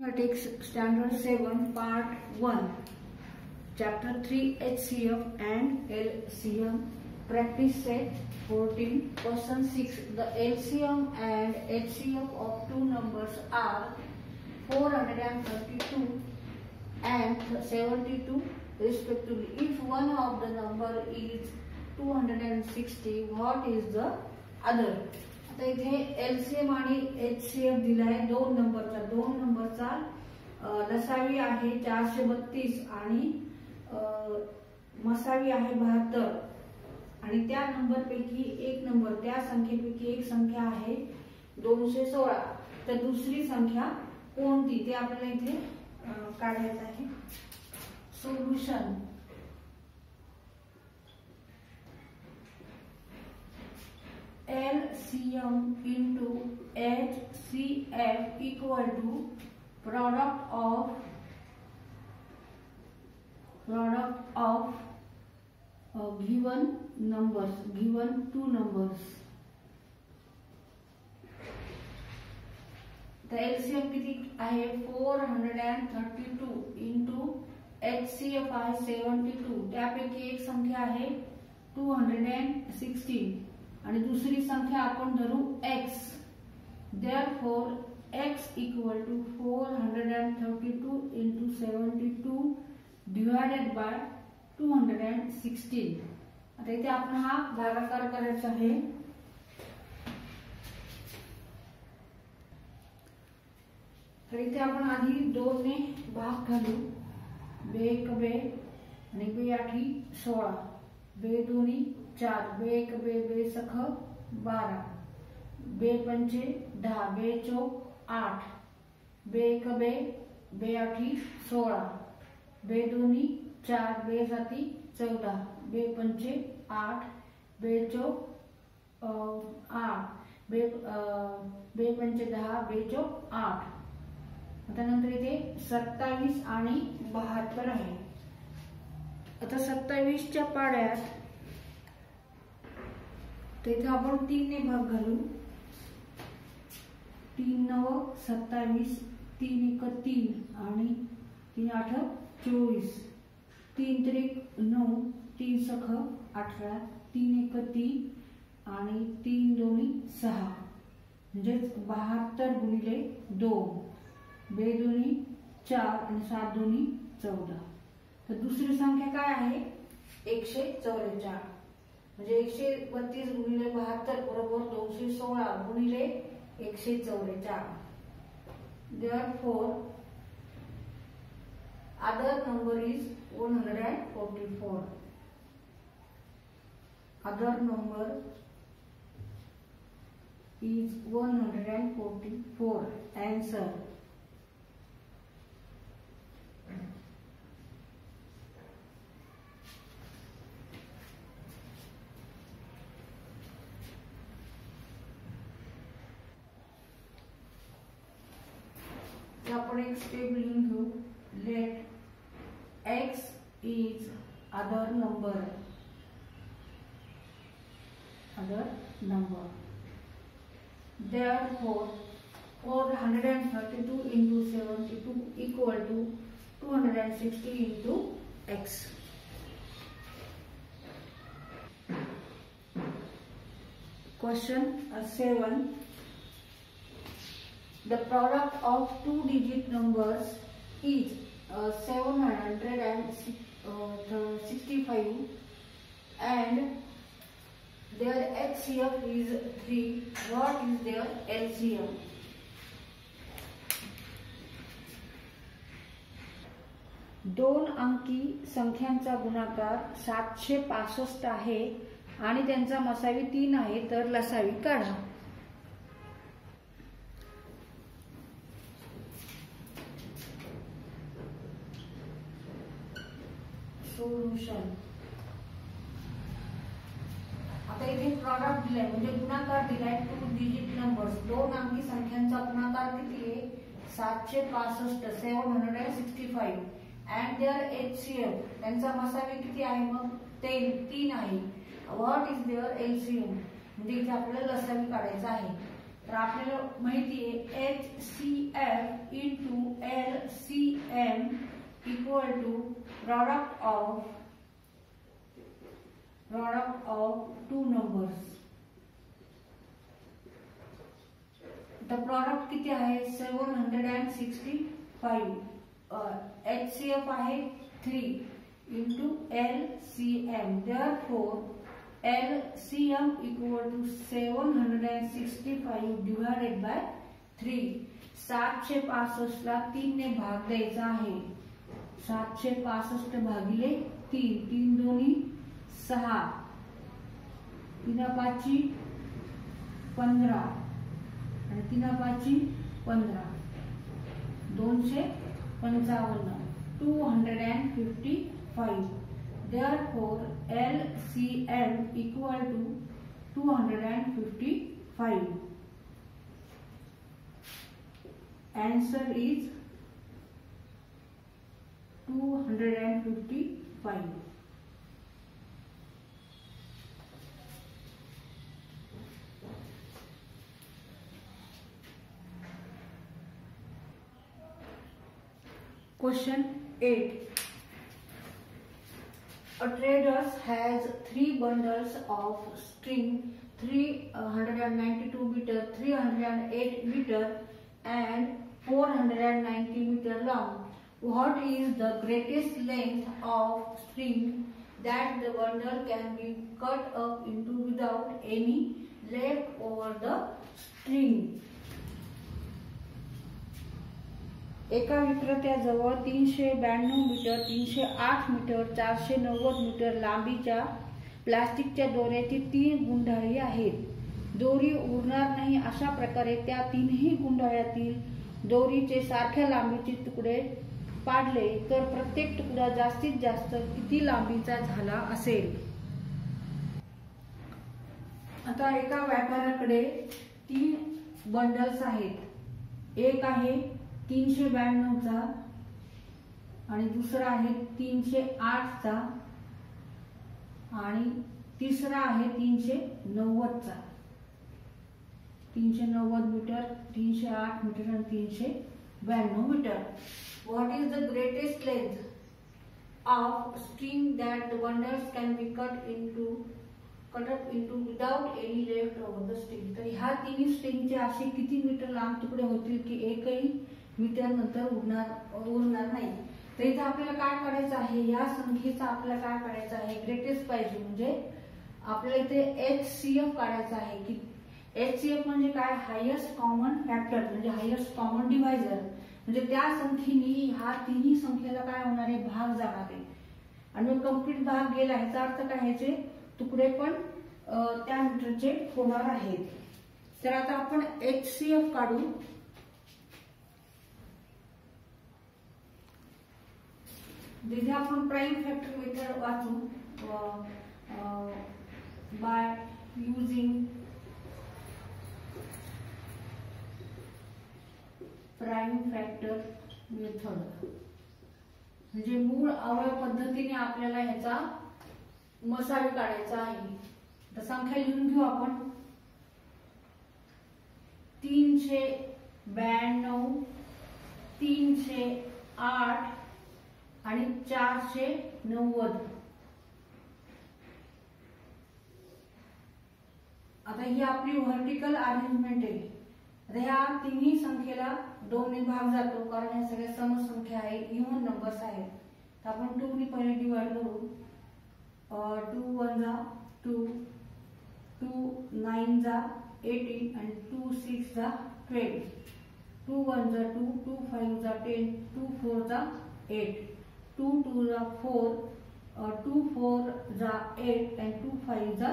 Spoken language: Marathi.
Mathematics Standard 7 Part 1 Chapter 3 HCF and LCM Practice set 14 Question 6 The LCM and HCF of two numbers are 432 and 72 respectively. If one of the number is 260 what is the other? आता इथे एलसीएम आणि एच सी एफ दिलाय. दोन नंबरचा दोन नंबरचा लसावी आहे चारशे बत्तीस आणि मसावी आहे बहात्तर. आणि त्या नंबर पैकी एक नंबर त्या संख्येपैकी एक संख्या आहे दोनशे सोळा. तर दुसरी संख्या कोणती? ते आपल्याला इथे काढायचं आहे. Solution L C M into H C F equal to product of product of given numbers given two numbers LCM कि है four hundred and thirty two into H C F I seventy two एक संख्या है टू हंड्रेड एंड सिक्सटीन दुसरी संख्या आपण धरू X therefore X equal to four hundred and thirty two into seventy two divided by two hundred and sixteen आता इथे हा भागाकार करायचा आहे. आधी दोन ने भाग घालू. बे एक बे बे आठी, सोळा. बे दोन्ही चार बे एक बे बे सख बारा. बे पंचे दहा बे चौक आठ. बे एक बे बे आठी सोळा. बे दोन्ही चार बे साती चौदा. बे पंचे आठ. बे चौक आठ. बे बे पंचे दहा बे चौक आठ. आता नंतर इथे सत्तावीस आणि बहात्तर आहे. आता सत्तावीसच्या पाड्यात तर इथे आपण तीनने भाग घालू. तीन नव सत्तावीस तीन एक तीन आणि तीन आठ चोवीस. तीन त्रिक नऊ तीन सख अठरा तीन एक तीन आणि तीन दोन्ही सहा. म्हणजेच बहात्तर गुणिले दोन. बे दोन्ही चार आणि सात दोन्ही चौदा. तर दुसरी संख्या काय आहे? एकशे चौवेचाळीस म्हणजे एकशे बत्तीस गुणिले बहात्तर बरोबर दोनशे सोळा गुणिले एकशे चौवेचाळीस therefore other number is one hundred and forty four other number is one hundred and forty four आपण एक स्टेप लिहून घेऊ let X is other number other number therefore 432 into 72 equal to 260 into x question uh, 7 the product of two digit numbers is uh, 765 and their HCF is 3. What is their LCM? दोन अंकी संख्यांचा गुणाकार सातशे पासष्ट आहे आणि त्यांचा मसावी तीन आहे तर लसावी काढा सोल्युशन. आता इथे प्रॉडक्ट दिलाय म्हणजे गुणाकार दिलाय टू डिजिट नंबर्स दोन अंकी संख्यांचा गुणाकार किती आहे? सातशे पासष्ट seven hundred and sixty five and therefore H C त्यांचा मसावे किती आहे मग? ते तीन आहे. What is therefore H C M इथे आपल्याला लसावी काढायचं आहे. तर आपल्याला माहिती आहे H C F into L C M equal to product of product of two numbers the product किती आहे seven hundred and sixty five H C F आहे three into L C M therefore L C M equal to seven hundred and sixty five divided by three सातशे पासष्टला तीनने भाग द्यायचा आहे सातशे पासष्ट भागिले तीन तीन दोन्ही सहा. तीन पाचची पंधरा. आणि तीन पाचची पंधरा. दोनशे पंचावन्न. Two hundred and fifty five therefore L C L equal to two hundred and fifty five answer is 255 Question 8. A trader has three bundles of string 392 uh, meter, 308 meter and 490 meter long. What is the greatest length of string that the bundle can be cut up into without any left over the string? एका विक्रेत्याजवळ तीनशे ब्याण्णव मीटर तीनशे आठ मीटर चारशे नव्वद मीटर लांबीच्या प्लास्टिकच्या दोऱ्याची तीन गुंडाळी आहेत दोरी उरणार नाही अशा प्रकारे त्या तीनही गुंडाळ्यातील दोरीचे सारख्या लांबीचे तुकडे पाडले तर प्रत्येक तुकडा जास्तीत जास्त किती लांबीचा झाला असेल? आता एका व्यापाऱ्याकडे तीन बंडल्स आहेत. एक आहे तीनशे ब्याण्णवचा आणि दुसरा आहे तीनशे आठचा आणि तिसरा आहे तीनशे नव्वदचा. तीनशे नव्वद मीटर तीनशे आठ मीटर आणि तीनशे ब्याण्णव metre. What is the greatest length of string that the bundles can be cut into cut up into without any left over the string तर ह्या तिन्ही स्टिंगचे असे किती मीटर लांब तुकडे होतील की एकही मीटर नंतर उडणार उरणार नाही? तर इथं आपल्याला काय करायचं आहे? या संख्येचा आपल्याला काय करायचं आहे? ग्रेटेस्ट पाहिजे म्हणजे आपल्याला इथे एच सी एफ काढायचं आहे. की एच सी एफ म्हणजे काय? हायेस्ट कॉमन फॅक्टर म्हणजे हायेस्ट कॉमन डिव्हायझर म्हणजे त्या संख्येने ह्या तिन्ही संख्येला काय होणार आहे? भाग जाणार आहे. आणि मग कंप्लीट भाग गेला ह्याचा अर्थ काय? ह्याचे तुकडे पण त्या मीटरचे होणार आहेत. तर आता आपण एच सी एफ काढू. जिथे आपण प्राईम फॅक्टर मेथड वाचू by using prime factor method. म्हणजे मूळ अवयव पद्धतीने आपल्याला ह्याचा मसावी काढायचा आहे. तर संख्या लिहून घेऊ आपण. तीनशे ब्याण्णव तीनशे आठ आणि चारशे नव्वद. आता ही आपली व्हर्टिकल अरेंजमेंट आहे. तर ह्या तिन्ही संख्येला दोन भाग जातो कारण ह्या सगळ्या समसंख्या आहे इव्हन नंबर्स आहेत. तर आपण टूनी पहिले डिवाइड करू. टू वन जा टू टू नाईन जा एटीन आणि टू सिक्स जा ट्वेल्व टू वन जा टू टू फाईव्ह जा टेन टू फोर जा एट टू टू जा फोर टू फोर जा एट अँड टू फाईव्ह जा